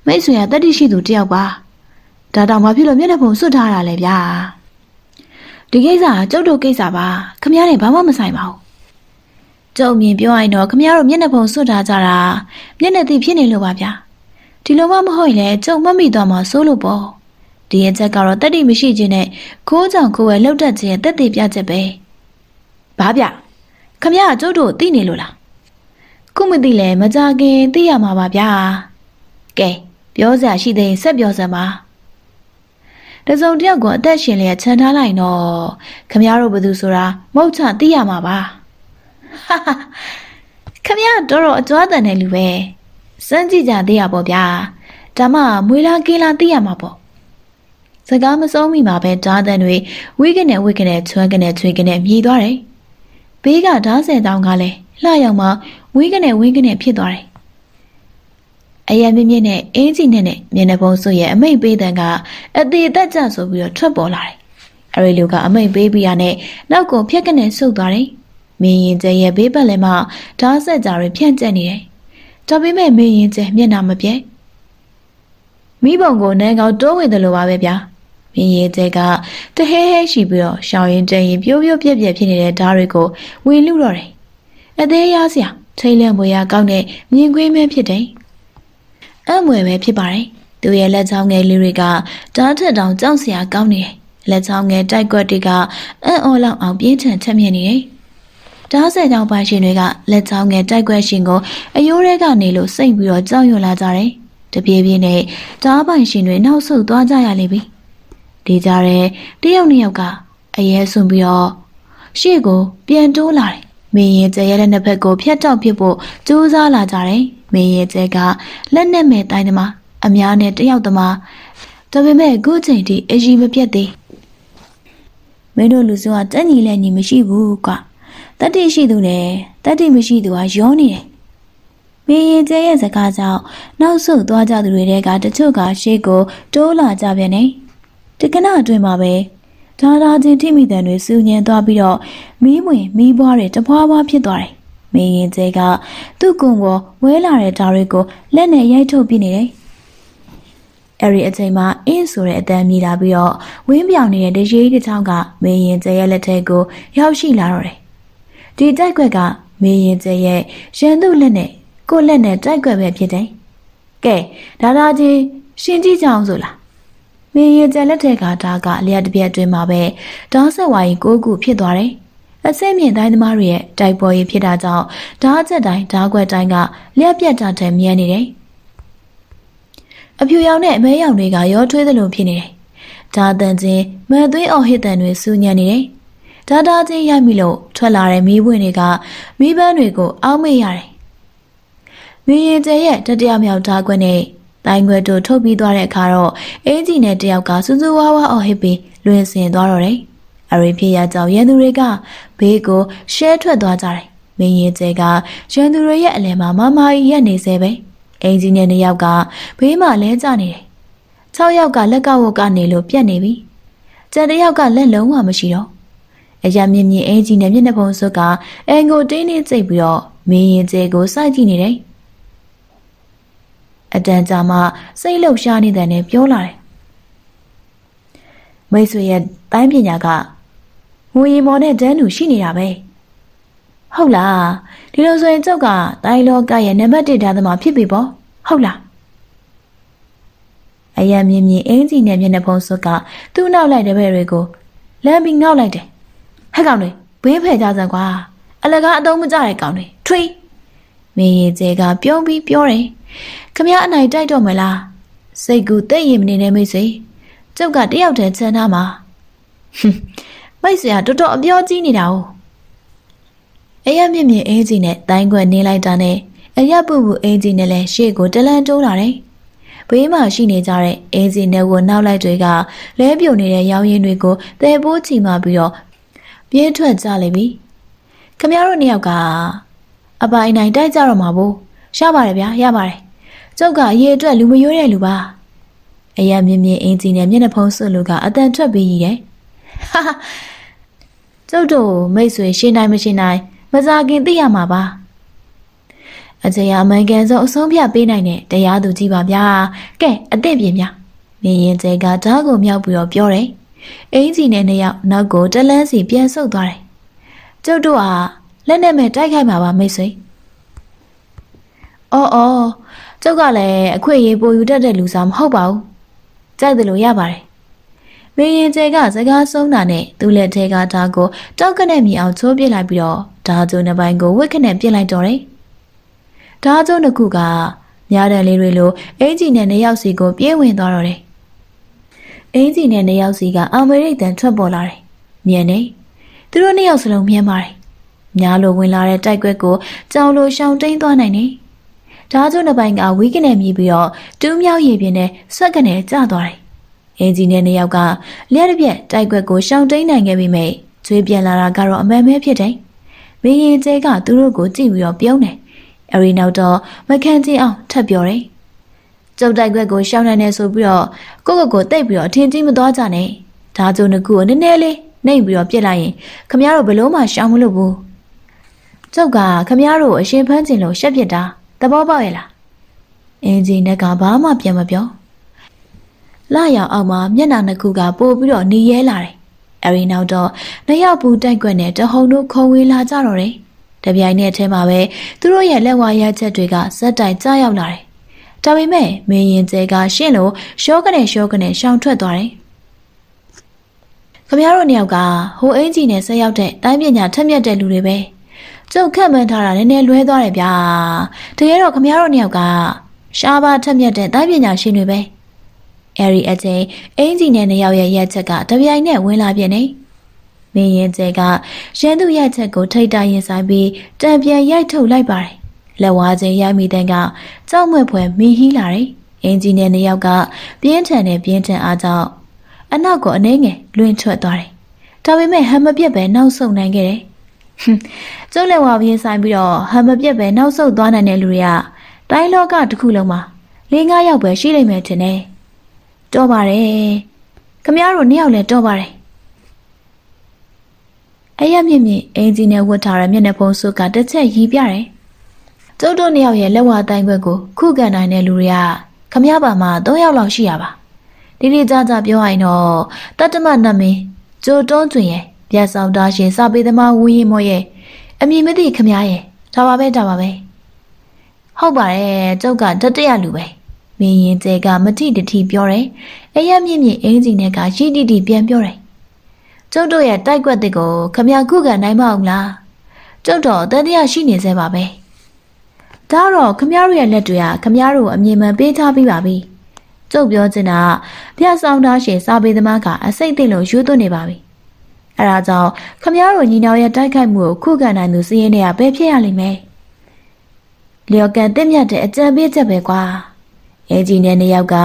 မိတ်ဆွေကတတိရှိသူတယောက်ပါဒါတောင်ဘာဖြစ်လို့မျက်နှာဖုံစွတ်ထားတာလဲဗျာဒီကိစ္စကကျုပ်တို့ကိစ္စပါခမည်းနဲ့ဘာမှမဆိုင်ပါဘူးကျုပ်မြင်ပြောရင်တော့ခမည်းတို့မျက်နှာဖုံစွတ်ထားကြတာမျက်နှာသိဖြစ်နေလို့ပါဗျာဒီလိုမှမဟုတ်ရင်လည်းကျုံမမိသွားမှစိုးလို့ပေါ့ဒီရဲ့ချက်ကတော့တက်တိမရှိခြင်းနဲ့ခိုးကြောင်ခိုးဝဲလှုပ်တတ်ခြင်းတက်တိပြချက်ပဲ ဘာဗျခမရကျုပ်တို့သိနေလို့လားခုမသိလဲမကြခင်သိရမှာပါဗျာကဲပြောစရာရှိသေးရင်ဆက်ပြောစမ်းပါတစုံတယောက်ကိုအသက်ရှင်လျက်ခြံထားလိုက်တော့ခမရတို့ဘယ်သူဆိုတာမဟုတ်ချသိရမှာပါဟာဟာခမရတော်တော်အကြွားတန်တဲ့လူပဲစမ်းကြည့်ကြသေးရပေါ့ဗျာဒါမှမွေးလားကင်းလားသိရမှာပေါ့စကားမဆုံးမိမှာပဲဓာတ်တန်တွေဝိကနေဝိကနေချွမ်းကနေချွေကနေမြည်သွားတယ် ဘေးကဓာတ်ဆယ်တောင်းကလည်းလှရောက်မှဝိကနေဝိကနေဖြစ်သွားတယ်အယံမြင့်မြင့်နဲ့အင်းကြီးနဲ့နဲ့မျက်နှာပုံးဆိုရဲ့အမိတ်ပေးတဲ့ကအသေးသက်ကြဆိုပြီးတော့ထွက်ပေါ်လာတယ်အဲဒီလူကအမိတ်ပေးပြီးရနဲ့နောက်ကိုဖြက်ကနေဆုတ်သွားတယ်မင်းရင်ကျဲရဲ့ဘေးပတ်လည်းမှဓာတ်ဆက်ကြတွေဖြန့်ကျက်နေတယ်ဒါပေမဲ့မင်းရင်ကျဲမျက်နှာမပြဲမိဘုံကိုနန်းကောက်တိုးဝင်တယ်လို့ပါပဲဗျာ မြင်ရဲတဲ့ကတဟဲဟဲရှိပြီးတော့ရှောင်းရင်တရင်ပြိုးပြိုးပြက်ပြက်ဖြစ်နေတဲ့ဓာတ်တွေကိုဝင်လူတော့တယ်။အသေးရစရာထိတ်လန့်မွေရကောင်းတဲ့မြင်ကွင်းမဲဖြစ်တယ်။အမွေပဲဖြစ်ပါတယ်။သူရဲ့လက်ချောင်းငယ်လေးတွေကဓာတ်ထက်တောင်ကြောက်စရာကောင်းနေတယ်။လက်ချောင်းငယ်တိုက်ကွက်တွေကအံ့ဩလောက်အောင်ပြင်းထန်ချက်မြင်နေတယ်။ဓာတ်ဆယ်ကြောင်ပါရှင်တွေကလက်ချောင်းငယ်တိုက်ကွက်ရှင်ကိုအယိုးထဲကနေလို့စိတ်ပြီးတော့ကြောက်ရွံ့လာကြတယ်။တပြေးပြေးနဲ့ဓာတ်ပိုင်ရှင်တွေနောက်ဆုတ်သွားကြရလိမ့်ပြီ။ ဒီကြတဲ့တယောက်နှစ်ယောက်ကအရဲဆွန်ပြီးတော့ရှေ့ကိုပြန်တိုးလာတယ်မင်းရဲ့ကျဲရဲ့လက်နှစ်ဖက်ကိုဖျက်တောက်ဖြစ်ဖို့ကြိုးစားလာကြတယ်မင်းရဲ့ကျဲကလက်နဲ့မဲ့တိုင်းသမားအများနဲ့တယောက်သမားဒါပေမဲ့အခုချိန်ထိအကြီးမပြတ်သေးမင်းတို့လူစုကတက်ညီလဲညီမရှိဘူးကွာတတိရှိသူနဲ့တတိမရှိသူကရောနေတယ်မင်းရင်ကျဲရဲ့စကားကြောင့်နောက်ဆုတ်သွားကြသူတွေကတချို့ကရှေ့ကိုတိုးလာကြပြန်တယ် ဒီကနအတွင်းမှာပဲဒါသာချင်းထိမိတဲ့တွေစူညံသွားပြီးတော့မီးဝင်မီးပွားတွေတပွားပွားဖြစ်သွားတယ်။မင်းရင်ကျဲကသူ့ကုံကိုဝဲလာတဲ့ဓာတွေကိုလက်နဲ့ရိုက်ထုတ်ပြနေတယ်။အဲ့ဒီအချိန်မှာအင်းဆိုတဲ့အတန်မြည်လာပြီးတော့ဝင်းပြောင်နေတဲ့တရေတစ်ချောင်းကမင်းရင်ကျဲရဲ့လက်ထဲကိုရောက်ရှိလာတော့တယ်။ဒီတိုက်ခွက်ကမင်းရင်ကျဲရဲ့ရန်သူလက်နဲ့ကိုလက်နဲ့တိုက်ခွက်ပဲဖြစ်တယ်။ကဲဒါသာချင်းရှင်းကြည့်ကြအောင်ဆိုလား မင်းရင်ကျန်လက်ထက်ကဒါကအလျက်တစ်ပြက်အတွင်းမှာပဲဓာတ်ဆက်ဝါရီကိုခုဖြစ်သွားတယ်။အစိမ့်မြင့်တိုင်းသမားတွေရဲ့တိုက်ပွဲရေးဖြစ်တာကြောင့်ဓာတ်ချက်တိုင်းဓာတ်ခွက်တိုင်းကလျက်ပြက်တာတဲ့မြဲနေတယ်။အဖြူရောင်နဲ့အမဲရောင်တွေကရောထွေးသလိုဖြစ်နေတယ်။ဓာတ်တန်ချင်းမန်သွေးအော်ဟစ်တန်တွေစူညံနေတယ်။ဓာတ်သားချင်းရိုက်မိလို့ထွက်လာတဲ့မီးပွင့်တွေကမီးပန်းတွေကိုအောက်မေ့ရတယ်။မင်းရင်ကျဲရဲ့တတိယမြောက်ဓာတ်ခွက်နဲ့ တိုင်းခွဲတို့ထုတ်ပြီးသွားတဲ့အခါတော့အင်းကြီးနဲ့တယောက်ကစူးစူးဝါးဝါအော်ဟစ်ပြီးလွင်စင်သွားတော့တယ်။အရိဖြစ်ရကြောင်ရန်သူတွေကဘေးကိုရှဲထွက်သွားကြတယ်။မင်းရင်ကျဲကရန်သူတွေရဲ့အလယ်မှာမမကြီးရက်နေသေးပဲ။အင်းကြီးနဲ့နှစ်ယောက်ကဘေးမှာလဲကျနေတယ်။၆ယောက်ကလက်ကဝတ်ကနေလို့ပြက်နေပြီ။ကျန်တစ်ယောက်ကလက်လုံးဝမရှိတော့အရာမြင့်မြင့်အင်းကြီးနဲ့မျက်နှာဖုံးစွပ်ကအင်ကိုတင်းနေစိတ်ပြီးတော့မင်းရင်ကျဲကိုစိုက်ကြည့်နေတယ်။ အတန်ကြာမှစိတ်လှုပ်ရှားနေတဲ့နဲ့ပြောလာတယ်မိတ်ဆွေရဲ့တိုင်းပညာကငွေရီမော်နဲ့ဒန်းလူရှိနေတာပဲဟုတ်လားဒီလိုဆိုရင်ကျုပ်ကတိုင်းလောကရဲ့နံပါတ်1ဓာတ်သမားဖြစ်ပြီပေါ့ဟုတ်လားအယံမြင့်မြင့်အင်းကြီးနဲ့မျက်နှာဖုံးစွပ်ကသူ့နောက်လိုက်တဲ့ဘဲတွေကိုလမ်းပြီးငေါက်လိုက်တယ်ဟဲ့ကောင်တွေဘင်းဖယ်ကြစမ်းကွာအလကားအတုံးမကြတဲ့ကောင်တွေထွေးမင်းရဲ့ကျဲကပြုံးပြီးပြောတယ် ခမရအနိုင်တိုက်တော့မလားစိတ်ကူတိတ်ရင်မနေနဲ့မိတ်ဆွေကျုပ်ကတယောက်တည်းချမ်းသားမှာမိတ်ဆွေကတော်တော်အပြောကြီးနေတာ哦အရမြင့်မြင့်အေးကြီးနဲ့တိုင်းခွက်နေလိုက်တာနဲ့အရပူပူအေးကြီးနဲ့လည်းရှေ့ကိုတလန်တိုးလာတယ်ဘေးမှာရှိနေကြတဲ့အေးကြီးနဲ့ကိုနောက်လိုက်တွေကလဲပြုံနေတဲ့ရောင်ရင်းတွေကိုတဲပိုးချီမှပြီးတော့ပြင်းထွက်ကြလိမ့်ပြီခမရတို့နှစ်ယောက်ကအပိုင်နိုင်တိုက်ကြတော့မှာဘူးရပါတယ်ဗျာရပါတယ် ကျုပ်ကရေအတွက်လူမရိုးတဲ့လူပါအယံမြင့်မြင့်အင်းကြီးနဲ့မျက်နှာဖုံးစွလူကအတန်ထွက်ပြီးရည်တယ်ဟာကျုပ်တို့မိတ်ဆွေရှင်းနိုင်မရှင်းနိုင်မစားခင်သိရမှာပါအကြေအမှန်ကန်ဆုံးအဆုံးဖြတ်ပေးနိုင်တဲ့တရားသူကြီးပါဗျာကဲအသင့်ပြင်များမင်းရင်ကျဲကဓာတ်ကိုမြောက်ပြီးတော့ပြောတယ်အင်ကြီးနဲ့နှစ်ယောက်နောက်ကိုတလန်းစီပြန်ဆုတ်သွားတယ်ကျုပ်တို့ဟာလက်နဲ့မဲ့တိုက်ခိုက်မှာပါမိတ်ဆွေအော်အော် ကျုပ်ကလည်းအခွင့်အရေးပိုယူတတ်တဲ့လူစားမဟုတ်ပါဘူးကြိုက်တယ်လို့ရပါတယ်မင်းရင်ကျဲကစကားဆုံးတာနဲ့သူ့လက်ထဲကဓာတ်ကိုတောက်ကနဲ့မြင်အောင်ချိုးပစ်လိုက်ပြီးတော့ဓာတ်ကျုံနှစ်ပိုင်းကိုဝက်ခနဲ့ပစ်လိုက်တော့တယ်ဓာတ်ကျုံတစ်ခုကများတဲ့လေးတွေလိုအင်ဂျီနဲ့နှစ်ယောက်စီကိုပြေးဝင်သွားတော့တယ်အင်ဂျီနဲ့နှစ်ယောက်စီကအမေရိကန်ထွက်ပေါ်လာတယ်မြန်နေသူတို့နှစ်ယောက်စလုံးမြင်ပါတယ်များလိုဝင်လာတဲ့တိုက်ကွက်ကိုကြောင်လိုရှောင်တိန်သွားနိုင်တယ် ဓာတ်ကျုံနှစ်ပိုင်းကဝီကနေမြည်ပြီးတော့တူးမြောက်ရည်ပြင်းနဲ့ဆွက်ကနေကျသွားတယ်အင်ဂျင်နီယာနှစ်ယောက်ကလျှက်တစ်ပြက်တိုက်ကွက်ကိုရှောင်တိန်နိုင်ခဲ့ပြီးမိကျွေးပြန်လာတာကတော့အမှန်ပဲဖြစ်တယ်။မင်းရင်ကျဲကသူတို့ကိုကြည့်ပြီးတော့ပြုံးတယ်။အရီနောက်တော့မခန့်ချင်းအောင်ထပ်ပြောတယ်။ကျုပ်တိုက်ကွက်ကိုရှောင်နိုင်နေဆိုပြီးတော့ကိုယ့်ကိုယ်ကိုတိတ်ပြီးတော့အထင်ကြီးမသွားကြနဲ့။ဒါကြုံတစ်ခုကိုနည်းနည်းလေးနှိပ်ပြီးတော့ပြစ်လိုက်ရင်ခမရတို့ဘလို့မှရှောင်မလို့ဘူး။ကျုပ်ကခမရတို့အရှင်ဖန်းကျင်လို့ရှက်ပြစ်တာ သဘောပေါက်ရဲ့လား။အင်ဂျင်နဲ့ကဘာမှပြန်မပြော။လရောင်အောက်မှာမျက်နှာနှစ်ခုကပို့ပြီးတော့နေရဲလာတယ်။အဲဒီနောက်တော့နှစ်ယောက်ပူတိုက်ကွက်နဲ့တဟုန်တို့ခုံဝေးလာကြတော့တယ်။တပြိုင်နက်တည်းမှာပဲသူတို့ရဲ့လက်ဝါးရချက်တွေကဇက်တိုင်ကြားရောက်လာတယ်။ဒါပေမဲ့မင်းရင်ကျဲကရှင်းလို့ရှောကနေရှောကနေရှောင်ထွက်သွားတယ်။ခမရတို့နှစ်ယောက်ကဟိုအင်ကြီးနဲ့ဆက်ရောက်တဲ့တိုင်းပညာထက်မြက်တဲ့လူတွေပဲ။ ကျုပ်ခက်မှန်းထားတာနည်းနည်းလွဲသွားတယ်ဗျာ။တကယ်တော့ခမရတို့နှစ်ယောက်ကရှားပါထက်မြက်တဲ့တိုင်းပညာရှင်တွေပဲ။အဲရီအချင်းအင်ဂျီနဲ့နှစ်ယောက်ရဲ့ရက်ချက်ကတပြိုင်နက်ဝင်လာပြန်နေမင်းရင်ကျဲကရန်သူရက်ချက်ကိုထိတ်တရင်ဆိုင်ပြီးတံပြန်ရိုက်ထုတ်လိုက်ပါတယ်လက်ဝါးချင်းရိုက်မိတဲ့ကကြောက်မွဲ့ဖွယ်မီဟီးလာတယ်အင်ဂျီနဲ့နှစ်ယောက်ကပြင်းထန်တဲ့ပြင်းထန်အားကြောင့်အနောက်ကိုအနှဲငယ်လွင်ထွက်သွားတယ်ဒါပေမဲ့ဟမ်မပြက်ပဲနောက်ဆုတ်နိုင်ခဲ့တယ် ကျုပ်လက်ဝါးပြင်းဆိုင်ပြီးတော့ဟမ်မပြက်ပဲနောက်ဆုတ်သွားနိုင်တဲ့လူတွေကတိုင်းလောကတစ်ခုလုံးမှာ၄၅ယောက်ပဲရှိနိုင်မယ်ထင်တယ်တော်ပါတယ်ခမရတို့နှစ်ယောက်လည်းတော်ပါတယ်အယက်မြင့်မြင့်အင်ဂျင်နဲ့ဝတ်ထားတဲ့မျက်နှာဖုံးစုကတစ်ချက်ရီးပြတယ်ကျုပ်တို့နှစ်ယောက်ရဲ့လက်ဝါးတိုင်းဘက်ကိုခုခံနိုင်တဲ့လူတွေကခမရပါမှာ၃ယောက်လောက်ရှိရပါဒီဒီကြကြပြောရရင်တော့တတ္တမနတ်မင်းကျိုတွန်းကျွင်ရဲ့ ပြတ်ဆောင်သားရှင်စာပေသမားဝူရင်မောရဲ့အမည်မသိခမရရဲ့ဒါပါပဲဒါပါပဲဟုတ်ပါတယ်ကျုပ်ကတတရလူပဲမင်းရင်ကျဲကမတိတတိပြောတယ်။အယက်မြင့်မြင့်အင်းကြီးနဲ့ကရှိတိတိပြန်ပြောတယ်။ကျုပ်တို့ရဲ့တိုက်ကွက်တစ်ကိုခမရခုခံနိုင်မအောင်လား။ကျုပ်တော့တန်တရားရှိနေသေးပါပဲ။ဒါတော့ခမရတို့ရဲ့လက်တွေကခမရတို့အမြင်မှန်ပေးထားပြီးပါပြီ။ကျုပ်ပြောချင်တာပြဆောင်သားရှင်စာပေသမားကအစိတ်သိလို့ယူသွနေပါပြီ။ အဲဒါကြောင့်ခမရတို့ညီနောင်ရဲ့တိုက်ခိုက်မှုကိုခုခံနိုင်သူစီးရင်တွေကပဲဖြစ်ရလိမ့်မယ်။လျော်ကန်တက်မြတ်တဲ့အကြံပေးချက်ပဲကွာ။အဲကြီးနဲ့နှစ်ယောက်က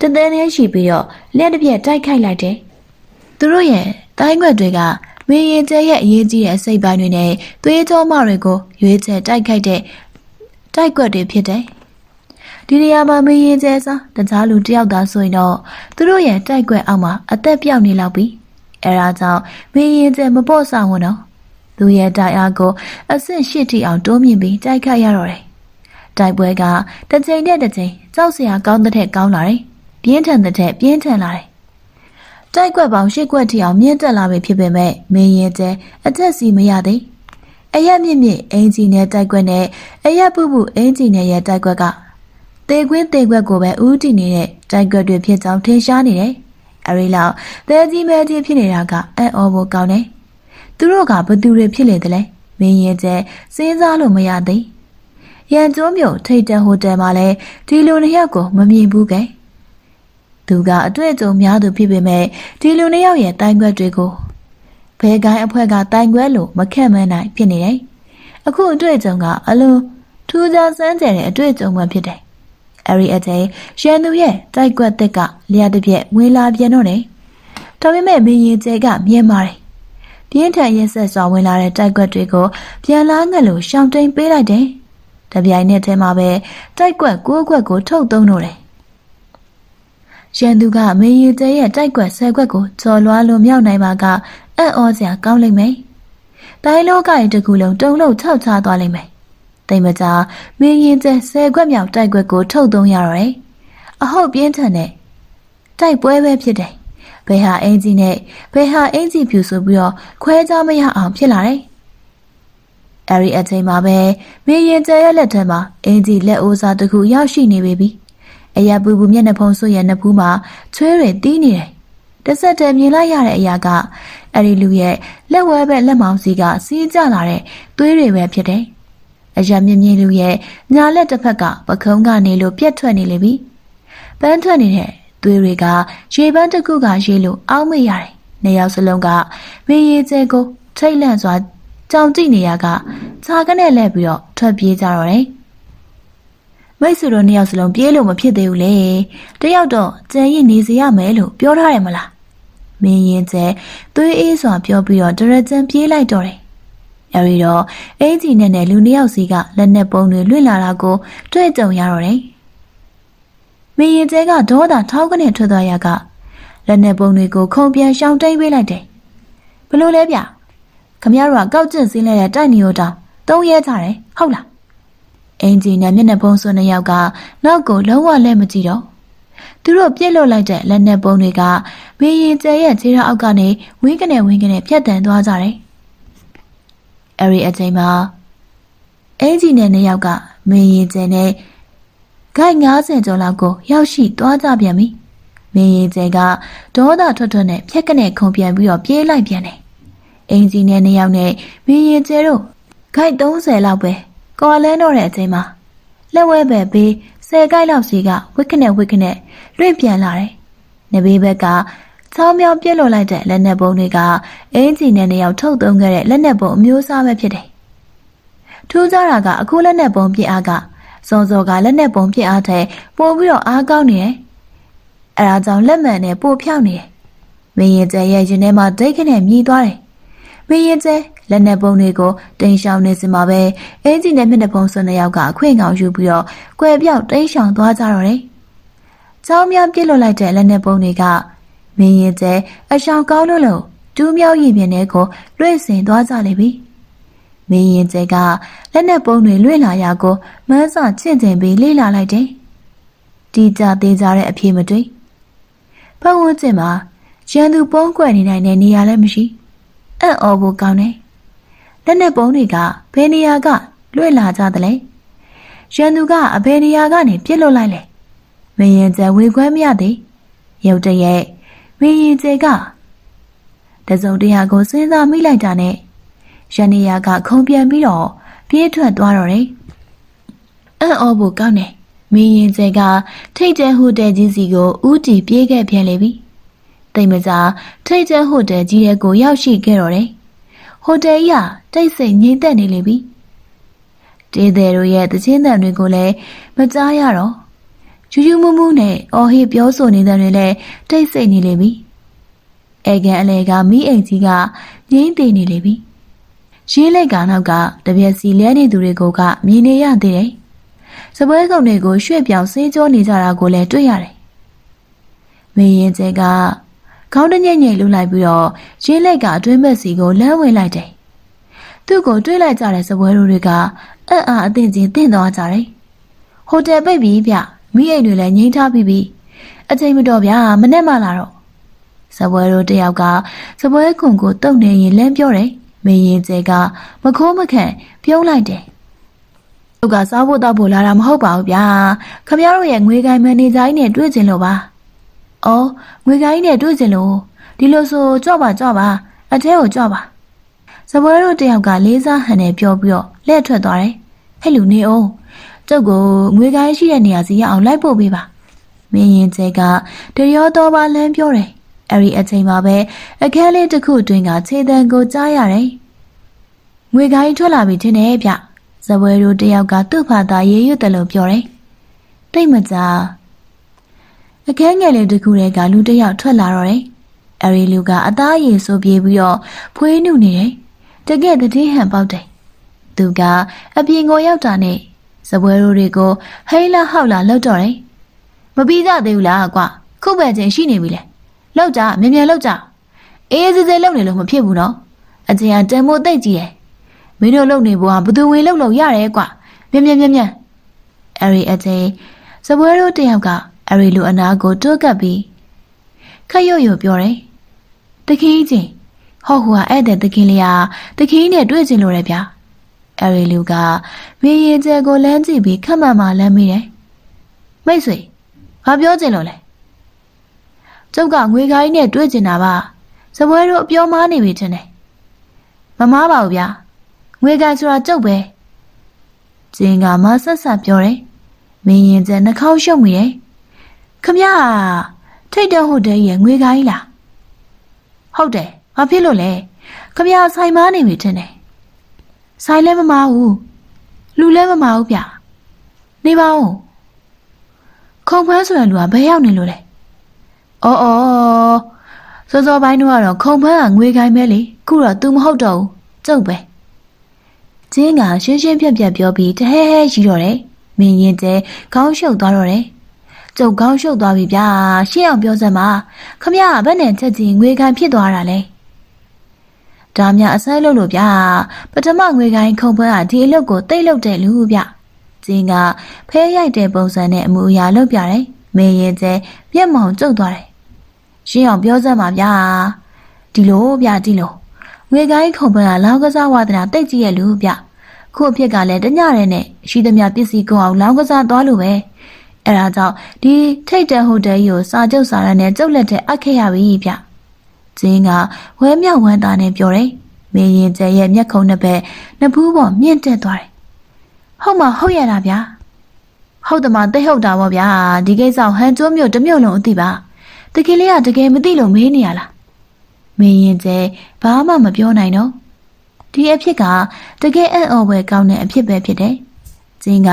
တသဲသေးရှိပြီးတော့လက်တစ်ပြက်တိုက်ခိုက်လိုက်တယ်။သူတို့ရဲ့တိုင်းွက်တွေကမင်းရင်ကျဲရဲ့အရေးကြီးတဲ့အစိတ်ပိုင်းတွေနဲ့သွေးကြောမတွေကိုရွေးချယ်တိုက်ခိုက်တဲ့တိုက်ွက်တွေဖြစ်တယ်။ဒီနေရာမှာမင်းရင်ကျဲစားတခြားလူတယောက်သာဆိုရင်တော့သူတို့ရဲ့တိုက်ွက်အောက်မှာအသက်ပြောက်နေလောက်ပြီ။ အဲဒါကြောင့်မင်းရင်ကျဲမပေါ့ဆောင်ဝန်တော့သူရဲ့တိုက်အားကိုအဆင့်ရှစ်ထိအောင်တိုးမြင့်ပြီးတိုက်ခိုက်ရတော့တယ်။တိုက်ပွဲကတစ်ချိန်နဲ့တစ်ချိန်ကြောက်စရာကောင်းတဲ့ထက်ကောင်းလာတယ်။ပြင်းထန်တဲ့ထက်ပြင်းထန်လာတယ်။တိုက်ကွက်ပေါင်းရှစ်ကွက်ထိအောင်မြင့်တက်လာပြီဖြစ်ပေမဲ့မင်းရဲတဲ့အသက်စီမရသေး။အရက်မြင့်မြင့်အင်ဂျီနဲ့တိုက်ကွက်နဲ့အရက်ပူပူအင်ဂျီနဲ့ရဲ့တိုက်ကွက်ကတေခွင်းတေခွက်ကိုပဲဦးတည်နေတဲ့တိုက်ကွက်တွေဖြစ်ကြောင်းထင်ရှားနေတယ်။ အဲဒီလောက်သဲကြီးမဲကြီးဖြစ်နေတာကအံ့ဩဖို့ကောင်းတယ်။သူတို့ကဘသူတွေဖြစ်လေတယ်လဲ။မင်းရဲတဲ့စဉ်းစားလို့မရသေး။ရန်ကျိုးမြို့ထိတ်တန်ဟိုတယ်မှာလည်းဒီလူနှစ်ယောက်ကိုမမြင်ဘူးကဲသူကအတွေ့အကြုံများသူဖြစ်ပေမဲ့ဒီလူနှစ်ယောက်ရဲ့တိုင်ခွက်တွေကိုဘဲကိုင်းအဖွဲ့ကတိုင်ခွက်လို့မခက်မှန်းနိုင်ဖြစ်နေတယ်အခုအတွေ့အကြုံကအလုံးထူးခြားစမ်းကြတဲ့အတွေ့အကြုံမှဖြစ်တယ် အဲ့ဒီအချိန်ရန်သူရဲ့တိုက်ကွက်သက်ကလျှက်တစ်ပြက်ဝင်လာပြန်တော့တယ်ဒါပေမဲ့မင်းရင်ကျဲကမြင်ပါတယ်ပြင်းထန်ရက်ဆက်စွာဝင်လာတဲ့တိုက်ကွက်တွေကိုပြန်လာငှက်လို့ရှောင်တိန်ပေးလိုက်တယ်တပြိုင်နက်တည်းမှာပဲတိုက်ကွက်ကိုးကွက်ကိုထုတ်သုံးတော့တယ်ရန်သူကမေရီတဲရဲ့တိုက်ကွက်ဆယ်ကွက်ကိုကျော်လွှားလို့မြောက်နိုင်ပါကအံ့ဩစရာကောင်းလိမ့်မယ်။တိုင်းလောကရဲ့တကူလုံးတုံလို့ခြောက်ချသွားလိမ့်မယ် တိမ်မကြာမင်းရင်ကျဲဆယ်ခွက်မြောက်တိုက်ခွက်ကိုထုတ်သုံးရတော့တယ်အဟုတ်ပြင်းထန်တဲ့တိုက်ပွဲပဲဖြစ်တယ်ဘယ်ဟာအင်ဂျီနဲ့ဘယ်ဟာအင်ဂျီဖြူဆိုပြီးတော့ခွဲခြားမရအောင်ဖြစ်လာတယ်အဲ့ဒီအချိန်မှာပဲမင်းရင်ကျဲရဲ့လက်ထက်မှာအင်ဂျီလက်အိုးစားတစ်ခုရောက်ရှိနေပြီအရာပူပူမျက်နှာဖုံးဆွရဲ့နှစ်ဖူးမှာချွဲတွေတီးနေတယ်တစ်ဆက်တည်းမြင်လိုက်ရတဲ့အရာကအဲ့ဒီလူရဲ့လက်ဝဲဘက်လက်မောင်းစီကစီးကျလာတဲ့သွေးတွေပဲဖြစ်တယ်။ အရာမြင့်မြင့်လူရဲ့ညာလက်တစ်ဖက်ကပခုံးကနေလို့ပြက်ထွက်နေလေပြီ။ပန်းထွက်နေတဲ့သွေးတွေကရေပန်းတစ်ခုကရေလို့အောက်မေ့ရတယ်။နေရောက်စလုံးကမေးရီကျဲကိုထိတ်လန့်စွာကြောင်ကြည့်နေရကခြာကနဲ့လဲပြီးတော့ထွက်ပြေးကြတော့တယ်။မိတ်ဆွေတို့နှစ်ယောက်စလုံးပြေးလို့မဖြစ်သေးဘူးလေ။တယောက်တော့ကြံရည်နေစေရမယ်လို့ပြောထားတယ်မလား။မင်းရင်ကျဲသွေးအေးစွာပြောပြီးတော့ဒရကြံပြေးလိုက်တော့တယ်။ အဲဒီတော့အင်ဂျီနဲ့နဲ့လူနှစ်ယောက်စီကလက်နဲ့ပုံတွေလွင့်လာတာကိုတွေ့ကြုံရတော့တယ်။မင်းရင်ကျဲကဒေါသထောက်ကနေထွက်သွားရကလက်နဲ့ပုံတွေကိုခုံပြန်ရှောင်တိတ်ပေးလိုက်တယ်။ဘလို့လဲဗျ။ခမရတို့ကကောက်ကျင့်စင်းလိုက်တဲ့တိုက်နေရောတောင်သုံးရဲကြတယ်ဟုတ်လား။အင်ဂျီနဲ့မျက်နှာပုံစွန်းနှစ်ယောက်ကနောက်ကိုလုံးဝလဲမကြည့်တော့သူတို့ပြစ်လွတ်လိုက်တဲ့လက်နဲ့ပုံတွေကမေရင်ကျဲရဲ့ခြေထောက်အောက်ကနေဝင်းကနေဝင်းကနေဖြတ်တန်းသွားကြတယ်။ အဲဒီအချိန်မှာအင်ဂျီနဲ့နှစ်ယောက်ကမေရင်ကျဲနဲ့ဂိုက်90ကျော်လောက်ကိုရောက်ရှိသွားကြပြန်ပြီ။မေရင်ကျဲကဒေါသထွက်ထွက်နဲ့ဖြက်ကနေခုန်ပြန်ပြီးတော့ပြေးလိုက်ပြန်တယ်။အင်ဂျီနဲ့နှစ်ယောက်နဲ့မေရင်ကျဲတို့ဂိုက်30လောက်ပဲကော်လန်းတော့တဲ့အချိန်မှာလက်ဝဲပဲဘေးဆယ်ကိုက်လောက်စီကဝစ်ခနဲ့ဝစ်ခနဲ့လွင့်ပြန်လာတယ်။နဘေးဘက်က ချောင်းမြောင်းပြက်လို့လိုက်တဲ့လက်နက်ပုံတွေကအင်ဂျီနဲ့နေရောက်ထုတ်သုံးခဲ့တဲ့လက်နက်ပုံအမျိုးအစားပဲဖြစ်တယ်။ထူးခြားတာကအခုလက်နက်ပုံပြစ်အားကစောစောကလက်နက်ပုံပြစ်အားထဲပို့ပြီးတော့အားကောင်းနေတယ်။အဲဒါကြောင့်လက်မှန်နဲ့ပို့ဖြောက်နေတယ်။မင်းရင်ကျဲရဲ့ရင်ထဲမှာဒိတ်ခနဲ့မြည်သွားတယ်။မင်းရင်ကျဲလက်နက်ပုံတွေကိုတိန်ရှောင်နေစမှာပဲအင်ဂျင်နဲ့မျက်နှာပုံစွန်းတဲ့ယောက်ကအခွင့်ကောင်ယူပြီးတော့ကွယ်ပြောက်တိန်ရှောင်သွားကြတော့တယ်။ချောင်းမြောင်းပြစ်လွတ်လိုက်တဲ့လက်နက်ပုံတွေက မင်းရင်ကျဲအရှောင်ကောင်းလို့လို့တူးမြောက်ရည်ပြင်းတဲ့ကိုလွှင့်စင်သွားကြလိမ့်ပြီ။မင်းရင်ကျဲကလက်နက်ပုံတွေလွှင့်လာရာကိုမန်းစချင့်ချင်ပြီးလေ့လာလိုက်တယ်။တီကြသေးကြတဲ့အပြေမတွေ့။ဖုံးဝန်းကျင်မှာရန်သူပုံးကွယ်နေနိုင်တဲ့နေရာလည်းမရှိ။အံ့ဩဖို့ကောင်းတယ်။လက်နက်ပုံးတွေကဘယ်နေရာကလွှင့်လာကြသလဲ။ရန်သူကအဘယ်နေရာကနေပြစ်လွတ်လိုက်လဲ။မင်းရင်ကျဲဝေခွဲမရသေး။ရုတ်တရက် မင်းရင်ကျဲကတစုံတရာကိုစဉ်းစားမိလိုက်တာနဲ့ရန်နေရာကခုံပြန်ပြီးတော့ပြေးထွက်သွားတော့တယ်။အံ့ဩဖို့ကောင်းတယ်။မင်းရင်ကျဲကထိတ်တဲ့ဟိုတယ်ကြီးစီကိုဥတီပြေးခဲ့ပြန်လေပြီ။တိတ်မစားထိတ်တဲ့ဟိုတယ်ကြီးရဲ့ကိုရောက်ရှိခဲ့တော့တယ်။ဟိုတယ်ကြီးဟာတိတ်ဆိတ်ငြိမ့်သက်နေလေပြီ။တေးသေးတို့ရဲ့တခြင်းတန်တွေကိုလည်းမကြားရတော့။ ယူယူမူမူနဲ့အော်ဟေပြောဆိုနေတဲ့တွေလည်းတိတ်ဆိတ်နေလေပြီ။အဲကန်အလဲကမိအိမ်ကြီးကငိမ့်တည်နေလေပြီ။ရေးလိုက်ကနောက်ကတပြက်စီလဲနေသူတွေကိုကမြင်နေရသေးတယ်။စပွဲကုံတွေကိုရွှေ့ပြောင်ဆေးကြောနေကြတာကိုလည်းတွေ့ရတယ်။မင်းရင်ကျဲကခေါင်းတညိမ့်ညိမ့်လှူလိုက်ပြီးတော့ရေးလိုက်ကအတွင်းဘက်စီကိုလမ်းဝင်လိုက်တယ်။သူ့ကိုတွေးလိုက်ကြတဲ့စပွဲတို့တွေကအံ့အားအသင့်ချင်းတင့်သွားကြတယ်။ဟိုတယ်ပိတ်ပြီးဗျ မိအိမ်တွေလည်းငိမ့်ထားပြီးပြီ။အချိန်မတော်ဗျာမနဲ့မှလာတော့စပွဲတို့တယောက်ကစပွဲခုံကိုတုတ်နေရင်လမ်းပြောတယ်။မင်းရင်ကျဲကမခိုးမခန့်ပြုံးလိုက်တယ်။သူကစားဖို့တောက်ဖို့လာတာမဟုတ်ပါဘူးဗျာ။ခမရတို့ရဲ့ငွေကိုင်မန်နေဂျာကြီးနဲ့တွေ့ကျင်လို့ပါ။အော်ငွေကိုင်နဲ့တွေ့ကျင်လို့ဒီလိုဆိုကြော့ပါကြော့ပါအထဲကိုကြော့ပါ။စပွဲတို့တယောက်ကလေးစားဟန်နဲ့ပြောပြီးတော့လက်ထွက်သွားတယ်။ဟဲ့လူနေအောင် ကျုပ်ကိုငွေကိုင်ရှိတဲ့နေရာစီရအောင်လိုက်ပို့ပေးပါ။မင်းရင်ကျဲကတရောတော်ပါလမ်းပြောတယ်။အဲ့ဒီအချိန်မှာပဲအခန်းလေးတစ်ခုအတွင်းကခြေတံကိုကြားရတယ်။ငွေကိုင်းထွက်လာပြီထင်တယ်ဗျ။ဇပွဲတို့တယောက်ကသူ့ဖာသာရေရွတ်တယ်လို့ပြောတယ်။တိတ်မကြအခန်းငယ်လေးတစ်ခုတည်းကလူတစ်ယောက်ထွက်လာတော့တယ်။အဲ့ဒီလူကအသားရည်ဆိုပြေးပြီးတော့ဖွေးနှုတ်နေတယ်။တကယ်တတိဟန်ပေါက်တယ်။သူကအပြင်ကိုရောက်တာနဲ့ ဇပွဲတို့တွေကိုဟိလာဟောက်လာလောက်တော့တယ်။မပြီးကြသေးဘူးလားကွာ။ခုပဲချင်းရှိနေပြီလေ။လောက်ကြမြန်မြန်လောက်ကြ။အေးစစ်စစ်လောက်နေလို့မဖြစ်ဘူးနော်။အကျဉ်းကတန်မိုးသိတ်ကြည့်တယ်။မင်းတို့လုံနေဘွားဘသူဝင်လုံလုံရတယ်ကွာမြမြမြမြအဲ့ဒီအချိန်စပွဲတို့တယောက်ကအဲ့ဒီလူအနာကိုတွတ်ကပ်ပြီးခက်ရွ့ရွ့ပြောတယ်တခင်ကြီးဟောဟိုကအဲ့တဲ့တခင်လေးဟာတခင်နဲ့တွေ့ချင်လို့ရဗျာ အဲ့ဒီလူကမင်းရင်ကျဲကိုလမ်းကြည့်ပြီးခက်မှန်မှလမ်းမိတယ်မိတ်ဆွေဘာပြောချင်လို့လဲကျုပ်ကငွေခိုင်းနဲ့တွေ့ချင်တာပါစပွဲတို့အပြောမားနေပြီထင်တယ်မမားပါဘူးဗျာငွေခိုင်းဆိုတာကျုပ်ပဲကျင်းကမဆက်ဆက်ပြောတယ်မင်းရင်ကျဲနှာခေါင်းရှုပ်မိတယ်ခမရထိတ်တဲ့ဟိုတဲရဲ့ငွေခိုင်းလားဟုတ်တယ်ဘာဖြစ်လို့လဲခမရဆိုင်မားနေပြီထင်တယ် ဆိုင်လည်းမမားဘူးလူလည်းမမားဘူးဗျနေပါဦးခုံဖန်းဆိုတဲ့လူကဘယ်ရောက်နေလို့လဲအော်အော်စောစောပိုင်းတော့ကတော့ခုံဖန်းကငွေခိုင်းမဲလေခုတော့ तू မဟုတ်တော့ဘူးကျုပ်ပဲကျင်းကရှင်းရှင်းပြတ်ပြတ်ပြောပြီးတဟဲဟဲရှိတော့တယ်မင်းရင်ကျဲခေါင်းရှုပ်သွားတော့တယ်ကျုပ်ခေါင်းရှုပ်သွားပြီဗျာရှင်းအောင်ပြောစမ်းပါခမရဘယ်နဲ့ချက်ချင်းငွေခိုင်းဖြစ်သွားတာလဲ ဒါများအဆိုင်လို့လို့ဗျာပထမငွေခိုင်းခုံဖန်းကဒီအလုပ်ကိုတိတ်လုပ်တယ်လူဗျကျင်းကဖဲရိုက်တဲ့ပုံစံနဲ့အမှုအရာလုပ်ပြတယ်မင်းရင်ကျဲမျက်မှောင်ကျုပ်သွားတယ်ရှင်းအောင်ပြောစမ်းပါဗျာဒီလိုဗျာဒီလိုငွေကိုင်းခုံပန်းကလောင်းကစားဝါဒနာတိတ်ကြီးရဲ့လူဗျခုအဖြစ်ကလည်းတညရဲနဲ့ရှိသမျှပစ္စည်းကုန်အောင်လောင်းကစားသွားလို့ပဲအဲဒါကြောင့်ဒီထိတ်တန်ဟိုတယ်ကြီးကိုစာချုပ်စာရမ်းနဲ့ကျုပ်လက်ထက်အပ်ခဲ့ရပြီဗျ ကျင်းကဝဲမြောက်ဝမ်းသားနဲ့ပြောတယ်မင်းရင်ကျဲရဲ့မျက်ခုံးနှစ်ဘက်နှစ်ဖူးပေါ်မြင့်တက်သွားတယ်ဟုတ်မဟုတ်ရတာဗျာဟုတ်တယ်မသိဟုတ်တာပေါ့ဗျာဒီကိစ္စဟန်ကျိုးမြို့တစ်မြို့လုံးအသိပါတကယ်လေးကတကယ်မသိလို့မေးနေရလားမင်းရင်ကျဲဘာမှမပြောနိုင်တော့ဒီအဖြစ်ကတကယ်အံ့ဩဖွယ်ကောင်းတဲ့အဖြစ်ပဲဖြစ်တယ်။ကျင်းက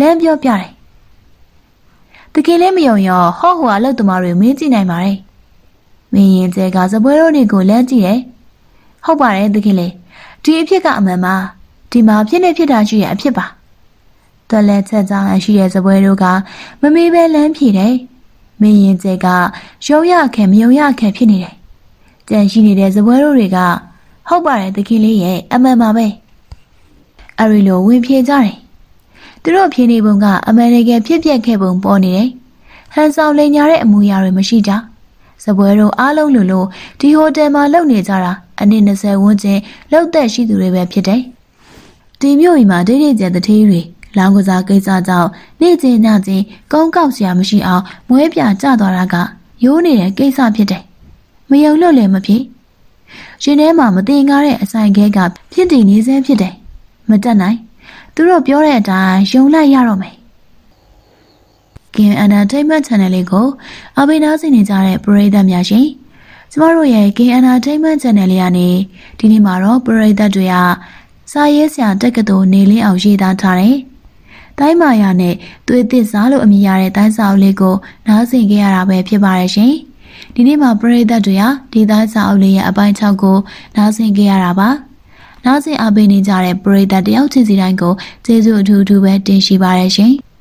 လမ်းပြောပြတယ်။တကယ်လည်းမယုံရောဟော့ဟိုအလုပ်သမားတွေမင်းကြည့်နိုင်ပါတယ်။ မင်းရင်ကျဲကစပွဲတို့တွေကိုလမ်းကြည့်တယ်။ဟုတ်ပါတယ်တကယ်လေဒီအဖြစ်ကအမှန်ပါဒီမှာဖြစ်နေဖြစ်တာရှိရဲ့အဖြစ်ပါ။တော်လက်ချက်ကြောင့်ရှိတဲ့စပွဲတို့ကမမေးပဲလမ်းဖြေတယ်။မင်းရင်ကျဲကရုံရခဲမယုံရခဲဖြစ်နေတယ်။ကြံရှိနေတဲ့စပွဲတို့တွေကဟုတ်ပါတယ်တခင်လေးရဲ့အမှန်ပါပဲအရီလိုဝင်ပြေးကြတယ်သူတို့ဖြေနေပုံကအမေရိကန်ဖြစ်ပျက်ခဲ့ပုံပေါ်နေတယ်ဟန်ဆောင်လိန်ညာတဲ့အမူအရာတွေမရှိကြ စပွဲတို့အားလုံးလိုလိုဒီဟိုတယ်မှာလုပ်နေကြတာအနည်း20ဝန်းကျင်လောက်သက်ရှိသူတွေပဲဖြစ်တယ်ဒီမြို့ကြီးမှာဒိတ်ဒိတ်ကျတဲ့တထေးတွေလောင်းကစားကိစ္စကြောင့်နေ့ချင်းညချင်းကုန်းကောက်စရာမရှိအောင်မွဲပြကျသွားတာကရိုးနေတဲ့ကိစ္စဖြစ်တယ်မယုံလို့လည်းမဖြစ်ရှင်ထဲမှာမတင်ကားတဲ့အဆိုင်ခဲကဖြစ်တည်နေစဲဖြစ်တယ်မတက်နိုင်သူတို့ပြောတဲ့အတိုင်းယုံလိုက်ရတော့မယ် ကင်အန်တာတိတ်မတ် channel လေးကိုအပိနာစီနေကြတဲ့ပရိသတ်များရှင်ကျမတို့ရဲ့ကင်အန်တာတိတ်မတ် channel လေးကနေဒီနေ့မှာတော့ပရိသတ်တွေကစာရေးဆရာတက်ကတူနေလင်းအောင်ရေးသားထားတယ်တိုင်းမာယာနဲ့သွေးသစ်စားလို့အမည်ရတဲ့တိုင်းစာအုပ်လေးကိုနားဆင်ကြရတာပဲဖြစ်ပါရဲ့ရှင်။ဒီနေ့မှာပရိသတ်တွေဟာဒီသားစာအုပ်လေးရဲ့အပိုင်း6ကိုနားဆင်ကြရတာပါနားဆင်အားပေးနေကြတဲ့ပရိသတ်တယောက်ချင်းစီတိုင်းကိုကျေးဇူးအထူးအထူးပဲတင်ရှိပါရရှင်။